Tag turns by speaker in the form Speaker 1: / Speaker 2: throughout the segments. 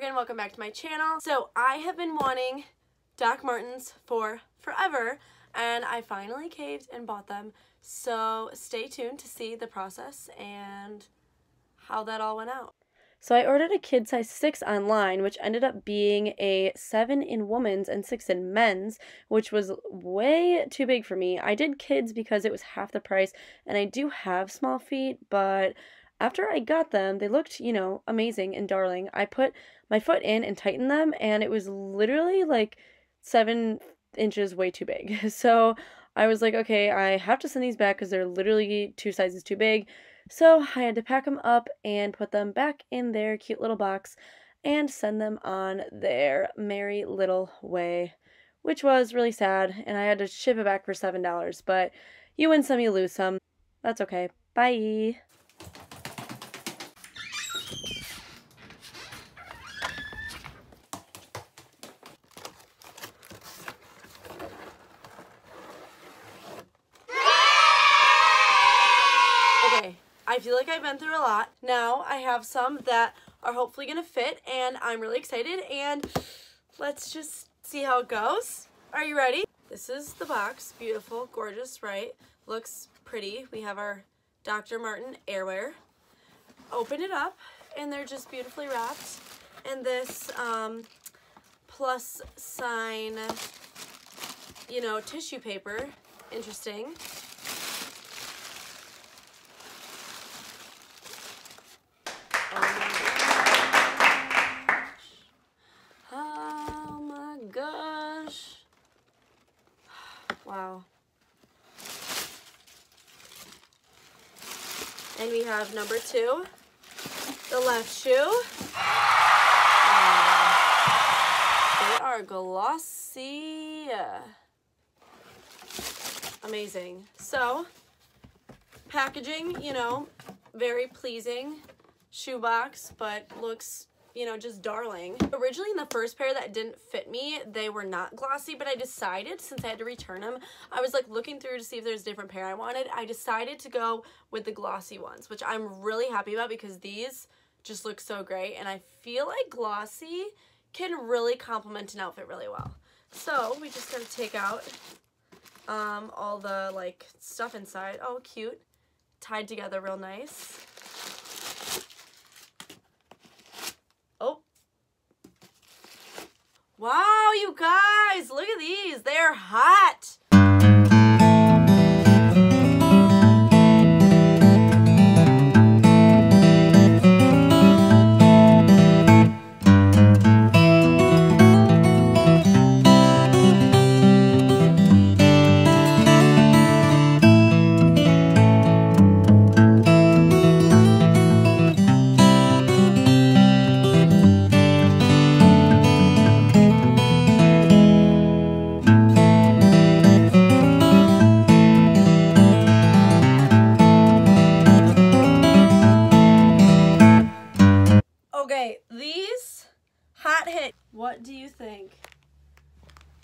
Speaker 1: Morgan. Welcome back to my channel. So I have been wanting Doc Martens for forever and I finally caved and bought them. So stay tuned to see the process and how that all went out. So I ordered a kid size 6 online, which ended up being a 7 in women's and 6 in men's, which was way too big for me. I did kids because it was half the price, and I do have small feet, but after I got them, they looked, you know, amazing and darling. I put my foot in and tightened them, and it was literally like 7 inches way too big. So I was like, okay, I have to send these back because they're literally two sizes too big. So I had to pack them up and put them back in their cute little box and send them on their merry little way, which was really sad. And I had to ship it back for $7. But you win some, you lose some. That's okay. Bye. Okay, I feel like I've been through a lot. Now I have some that are hopefully going to fit and I'm really excited and let's just see how it goes. Are you ready? This is the box. Beautiful, gorgeous, right? Looks pretty. We have our Dr. Martens AirWair. Open it up and they're just beautifully wrapped. And this um, plus sign, you know, tissue paper. Interesting. Oh my gosh. Wow. And we have number two, the left shoe. Um, they are glossy. Amazing. So, packaging, you know, very pleasing shoebox, but looks, you know, just darling. Originally in the first pair that didn't fit me, they were not glossy, but I decided since I had to return them, I was like looking through to see if there's a different pair I wanted. I decided to go with the glossy ones, which I'm really happy about because these just look so great. And I feel like glossy can really complement an outfit really well. So we just gotta take out um, all the like stuff inside. Oh, cute. Tied together real nice. Oh. Wow, you guys, look at these. They're hot.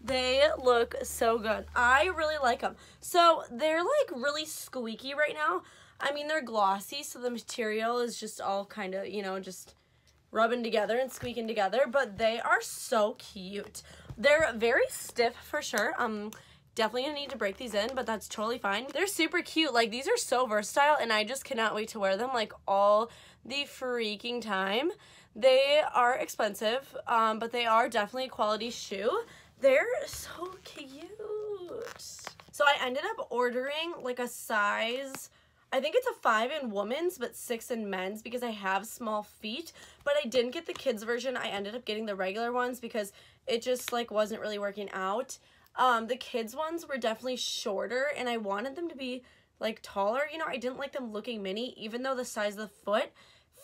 Speaker 1: They look so good. I really like them. So they're like really squeaky right now. I mean, they're glossy, so the material is just all kind of, you know, just rubbing together and squeaking together, but they are so cute. They're very stiff for sure. Um, definitely gonna need to break these in, but that's totally fine. They're super cute. Like, these are so versatile, and I just cannot wait to wear them, like, all the freaking time. They are expensive, um, but they are definitely a quality shoe. They're so cute. So I ended up ordering, like, a size... I think it's a five in women's, but six in men's because I have small feet. But I didn't get the kids version. I ended up getting the regular ones because it just like wasn't really working out. Um, the kids ones were definitely shorter and I wanted them to be like taller. You know, I didn't like them looking mini, even though the size of the foot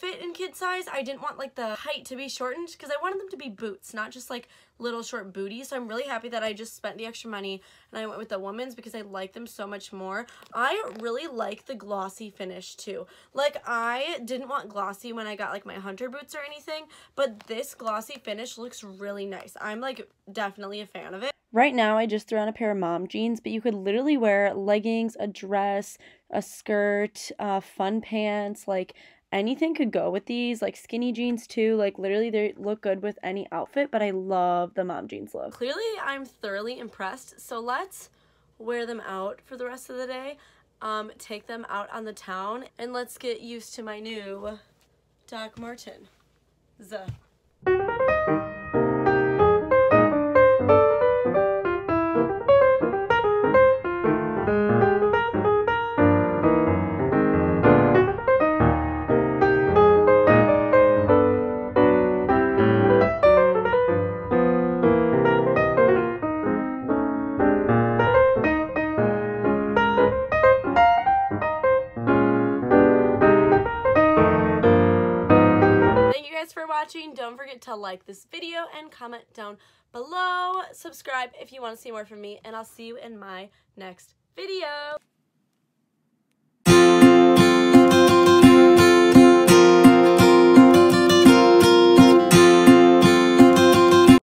Speaker 1: fit in kid size. I didn't want like the height to be shortened because I wanted them to be boots, not just like little short booties. So I'm really happy that I just spent the extra money and I went with the women's because I like them so much more. I really like the glossy finish too. Like I didn't want glossy when I got like my hunter boots or anything, but this glossy finish looks really nice. I'm like definitely a fan of it. Right now, I just threw on a pair of mom jeans, but you could literally wear leggings, a dress, a skirt, uh, fun pants, like anything could go with these, like skinny jeans too. Like literally they look good with any outfit, but I love the mom jeans look. Clearly I'm thoroughly impressed. So let's wear them out for the rest of the day. Um, take them out on the town and let's get used to my new Doc Martens. The for watching. Don't forget to like this video and comment down below. Subscribe if you want to see more from me, and I'll see you in my next video.